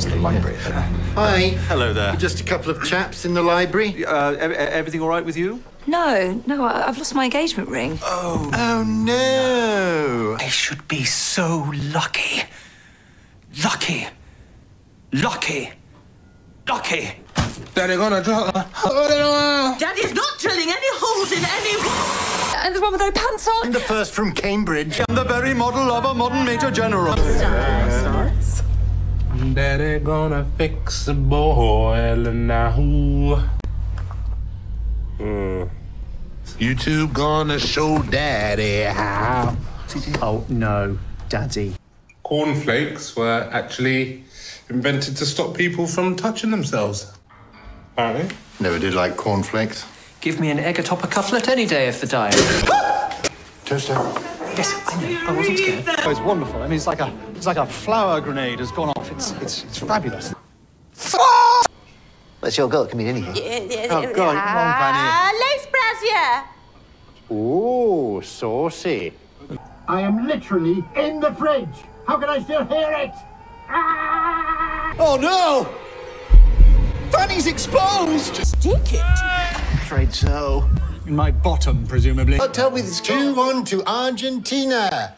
library. Hi. Hello there. Just a couple of chaps in the library. Uh, ev- everything all right with you? No, no, I, I've lost my engagement ring. Oh Oh, no! I should be so lucky. Lucky. Lucky. Lucky. Daddy gonna drop. Daddy's not drilling any holes in any. And the one with no pants on. The first from Cambridge. I'm the very model of a modern Major General. Daddy gonna fix the boil now. Hmm. You two gonna show Daddy how. Oh no, Daddy. Cornflakes were actually invented to stop people from touching themselves. Apparently. Never did like cornflakes. Give me an egg atop a cutlet any day of the day. Toaster. Yes, I know. I wasn't scared. Oh, it's wonderful. I mean, it's like a it's like a flower grenade has gone off. It's it's it's fabulous. That's your girl. Can mean anything. Oh God, wrong Fanny. Ah, lace brassiere. Ooh, saucy. I am literally in the fridge. How can I still hear it? Ah! Oh no! Fanny's exposed. Stick it. Afraid so. In my bottom, presumably. Oh, tell me this. Two one to Argentina.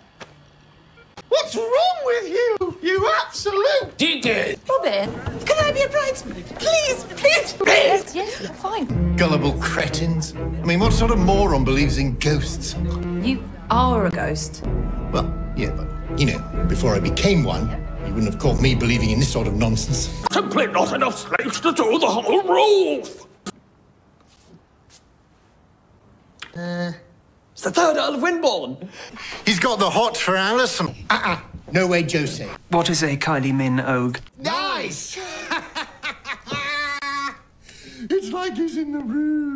What's wrong with you? You absolute. Robin. Can I be a bridesmaid? Please, please, please. Yes, yes, fine. Gullible cretins. I mean, what sort of moron believes in ghosts? You are a ghost. Well, yeah, but, you know, before I became one, you wouldn't have caught me believing in this sort of nonsense. Simply not enough slaves to do the whole roof. It's the third Earl of Wimborne. He's got the hot for Alison. Uh-uh. No way, Jose. What is a Kylie Minogue? Nice! it's like he's in the room.